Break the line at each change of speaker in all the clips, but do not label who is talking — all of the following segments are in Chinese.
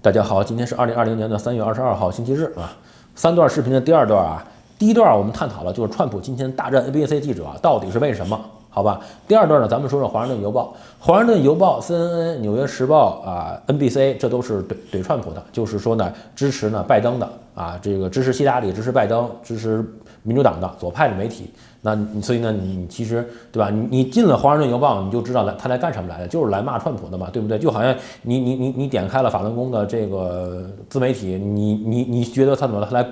大家好，今天是二零二零年的三月二十二号，星期日啊。三段视频的第二段啊，第一段我们探讨了就是川普今天大战 NBC 记者到底是为什么？好吧。第二段呢，咱们说说华盛顿邮报、华盛顿邮报、CNN、纽约时报啊、NBC，这都是怼怼川普的，就是说呢，支持呢拜登的啊，这个支持希拉里、支持拜登、支持民主党的左派的媒体。那所以呢，你其实对吧？你你进了华盛顿邮报，你就知道来他来干什么来的，就是来骂川普的嘛，对不对？就好像你你你你点开了法轮功的这个自媒体，你你你觉得他怎么了？他来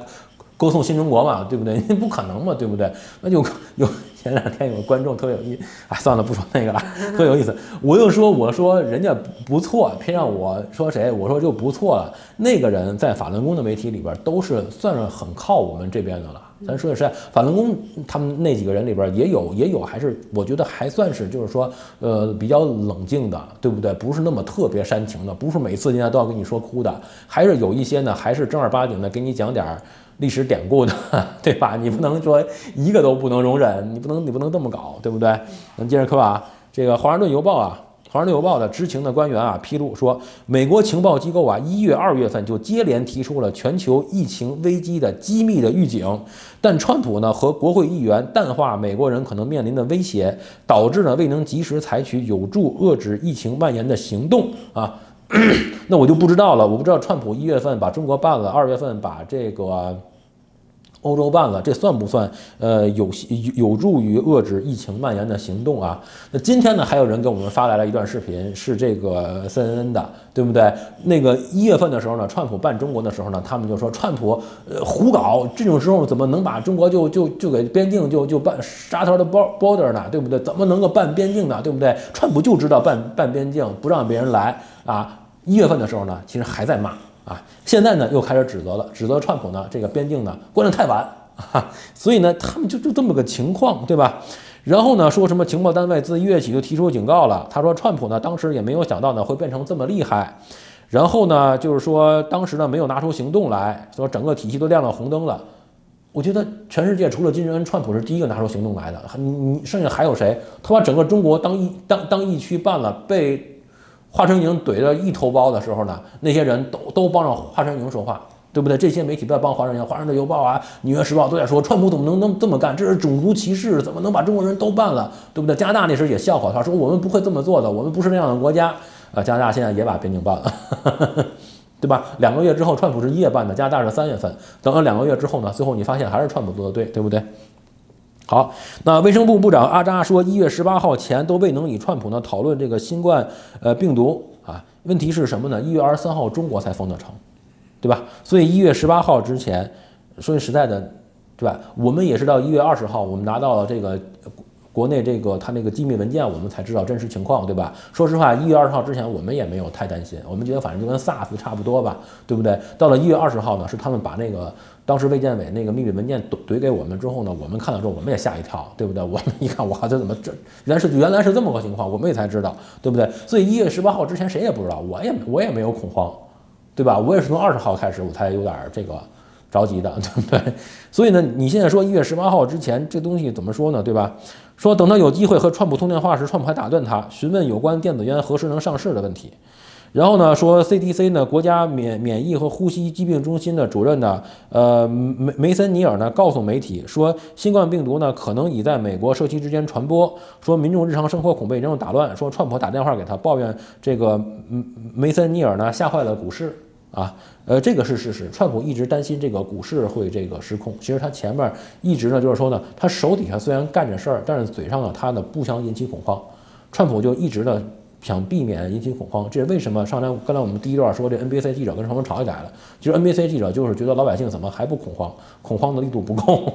歌颂新中国嘛，对不对？不可能嘛，对不对？那就 有前两天有个观众特别有意思，哎，算了，不说那个了，特有意思。我又说我说人家不错，偏让我说谁？我说就不错了。那个人在法轮功的媒体里边都是算是很靠我们这边的了。咱说句实在法轮功，他们那几个人里边也有也有，还是我觉得还算是就是说，呃，比较冷静的，对不对？不是那么特别煽情的，不是每次人家都要跟你说哭的，还是有一些呢，还是正儿八经的给你讲点儿历史典故的，对吧？你不能说一个都不能容忍，你不能你不能这么搞，对不对？咱接着说啊，这个《华盛顿邮报》啊。《华盛顿邮报》的知情的官员啊披露说，美国情报机构啊一月、二月份就接连提出了全球疫情危机的机密的预警，但川普呢和国会议员淡化美国人可能面临的威胁，导致呢未能及时采取有助遏制疫情蔓延的行动啊。那我就不知道了，我不知道川普一月份把中国办了，二月份把这个。欧洲办了，这算不算呃有有有助于遏制疫情蔓延的行动啊？那今天呢，还有人给我们发来了一段视频，是这个 CNN 的，对不对？那个一月份的时候呢，川普办中国的时候呢，他们就说川普呃胡搞，这种时候怎么能把中国就就就给边境就就办沙头的 border 呢？对不对？怎么能够办边境呢？对不对？川普就知道办办边境，不让别人来啊！一月份的时候呢，其实还在骂。啊，现在呢又开始指责了，指责川普呢这个边境呢关得太晚啊，所以呢他们就就这么个情况，对吧？然后呢说什么情报单位自一月起就提出警告了，他说川普呢当时也没有想到呢会变成这么厉害，然后呢就是说当时呢没有拿出行动来说整个体系都亮了红灯了。我觉得全世界除了金正恩，川普是第一个拿出行动来的，你你剩下还有谁？他把整个中国当疫当当疫区办了，被。华春莹怼得一头包的时候呢，那些人都都帮着华春莹说话，对不对？这些媒体都在帮华春莹，华盛顿邮报啊、纽约时报都在说，川普怎么能能这么干？这是种族歧视，怎么能把中国人都办了？对不对？加拿大那时候也笑话他，说我们不会这么做的，我们不是那样的国家。啊，加拿大现在也把边境办了，对吧？两个月之后，川普是一月办的，加拿大是三月份。等了两个月之后呢，最后你发现还是川普做的对，对不对？好，那卫生部部长阿扎说，一月十八号前都未能与川普呢讨论这个新冠呃病毒啊。问题是什么呢？一月二十三号中国才封的城，对吧？所以一月十八号之前，说句实在的，对吧？我们也是到一月二十号，我们拿到了这个。国内这个他那个机密文件，我们才知道真实情况，对吧？说实话，一月二十号之前，我们也没有太担心，我们觉得反正就跟 SARS 差不多吧，对不对？到了一月二十号呢，是他们把那个当时卫健委那个秘密文件怼怼给我们之后呢，我们看到之后我们也吓一跳，对不对？我们 一看，哇，这怎么这原来是原来是这么个情况，我们也才知道，对不对？所以一月十八号之前谁也不知道，我也我也没有恐慌，对吧？我也是从二十号开始我才有点这个。着急的，对不对？所以呢，你现在说一月十八号之前这东西怎么说呢？对吧？说等他有机会和川普通电话时，川普还打断他，询问有关电子烟何时能上市的问题。然后呢，说 CDC 呢，国家免免疫和呼吸疾病中心的主任呢，呃梅梅森尼尔呢，告诉媒体说，新冠病毒呢可能已在美国社区之间传播。说民众日常生活恐被人种打乱。说川普打电话给他抱怨这个梅森尼尔呢，吓坏了股市。啊，呃，这个是事实。川普一直担心这个股市会这个失控。其实他前面一直呢，就是说呢，他手底下虽然干着事儿，但是嘴上呢，他呢不想引起恐慌。川普就一直呢想避免引起恐慌。这是为什么？上来刚才我们第一段说这 NBC 记者跟川普吵起来了。其实 NBC 记者就是觉得老百姓怎么还不恐慌？恐慌的力度不够。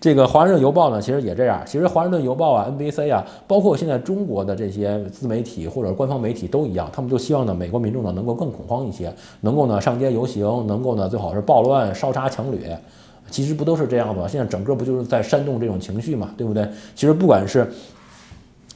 这个《华盛顿邮报》呢，其实也这样。其实《华盛顿邮报》啊、NBC 啊，包括现在中国的这些自媒体或者官方媒体都一样，他们就希望呢，美国民众呢能够更恐慌一些，能够呢上街游行，能够呢最好是暴乱、烧杀抢掠。其实不都是这样吗？现在整个不就是在煽动这种情绪嘛，对不对？其实不管是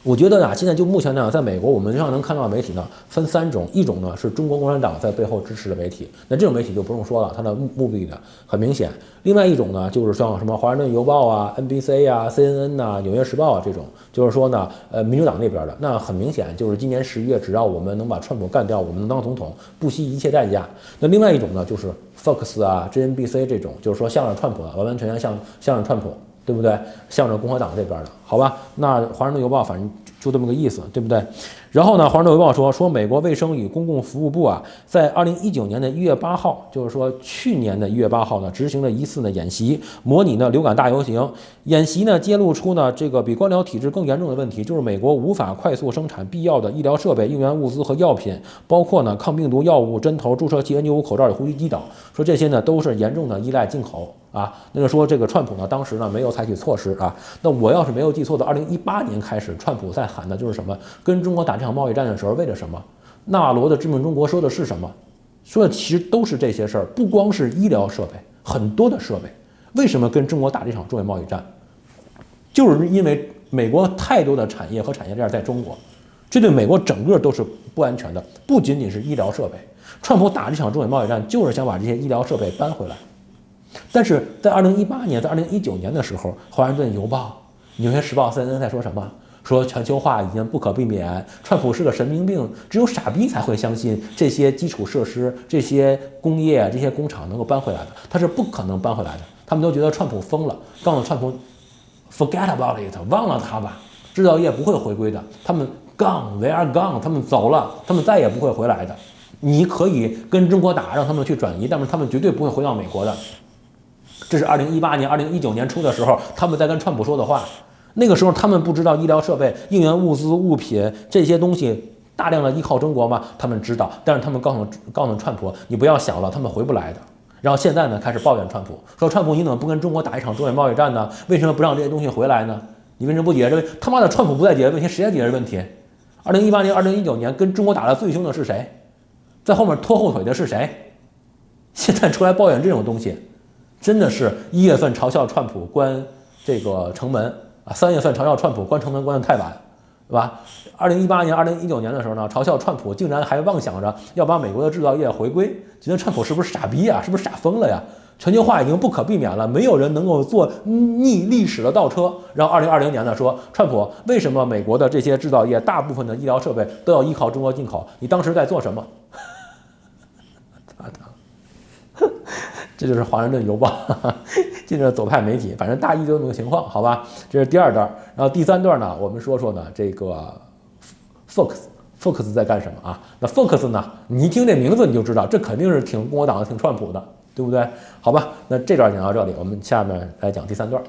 我觉得啊，现在就目前呢，在美国我们上能看到的媒体呢，分三种，一种呢是中国共产党在背后支持的媒体，那这种媒体就不用说了，它的目目的呢很明显。另外一种呢，就是像什么华盛顿邮报啊、NBC 啊、CNN 呐、纽约时报啊这种，就是说呢，呃，民主党那边的，那很明显就是今年十一月，只要我们能把川普干掉，我们能当总统，不惜一切代价。那另外一种呢，就是 Fox 啊、G NBC 这种，就是说向着川普的，完完全全向向着川普。对不对？向着共和党这边的，好吧？那《华盛顿邮报》反正就这么个意思，对不对？然后呢，《华盛顿邮报》说说美国卫生与公共服务部啊，在二零一九年的一月八号，就是说去年的一月八号呢，执行了一次呢演习，模拟呢流感大游行。演习呢揭露出呢这个比官僚体制更严重的问题，就是美国无法快速生产必要的医疗设备、应援物资和药品，包括呢抗病毒药物、针头、注射器、N95 口罩与呼吸机等。说这些呢都是严重的依赖进口。啊，那个说这个川普呢，当时呢没有采取措施啊。那我要是没有错的，二零一八年开始，川普在喊的就是什么？跟中国打这场贸易战的时候，为了什么？纳瓦罗的致命中国说的是什么？说的其实都是这些事儿，不光是医疗设备，很多的设备。为什么跟中国打这场中美贸易战？就是因为美国太多的产业和产业链在中国，这对美国整个都是不安全的，不仅仅是医疗设备。川普打这场中美贸易战，就是想把这些医疗设备搬回来。但是在二零一八年，在二零一九年的时候，《华盛顿邮报》、《纽约时报》、CNN 在说什么？说全球化已经不可避免，川普是个神经病，只有傻逼才会相信这些基础设施、这些工业、这些工厂能够搬回来的，他是不可能搬回来的。他们都觉得川普疯了，告诉川普，forget about it，忘了他吧，制造业不会回归的。他们 gone，they are gone，他们走了，他们再也不会回来的。你可以跟中国打，让他们去转移，但是他们绝对不会回到美国的。这是二零一八年、二零一九年初的时候，他们在跟川普说的话。那个时候，他们不知道医疗设备、应援物资、物品这些东西大量的依靠中国吗？他们知道，但是他们告诉告诉川普，你不要想了，他们回不来的。然后现在呢，开始抱怨川普，说川普你怎么不跟中国打一场中美贸易战呢？为什么不让这些东西回来呢？你为什么不解决这个？他妈的，川普不再解决问题，谁来解决问题？二零一八年、二零一九年跟中国打的最凶的是谁？在后面拖后腿的是谁？现在出来抱怨这种东西。真的是一月份嘲笑川普关这个城门啊，三月份嘲笑川普关城门关得太晚，对吧？二零一八年、二零一九年的时候呢，嘲笑川普竟然还妄想着要把美国的制造业回归，觉得川普是不是傻逼啊？是不是傻疯了呀？全球化已经不可避免了，没有人能够做逆历史的倒车。然后二零二零年呢，说川普为什么美国的这些制造业大部分的医疗设备都要依靠中国进口？你当时在做什么？这就是《华盛顿邮报》，这就是左派媒体，反正大意就这么个情况，好吧？这是第二段，然后第三段呢，我们说说呢，这个 Fox，Fox 在干什么啊？那 Fox 呢？你一听这名字你就知道，这肯定是挺共和党的，挺川普的，对不对？好吧，那这段讲到这里，我们下面来讲第三段。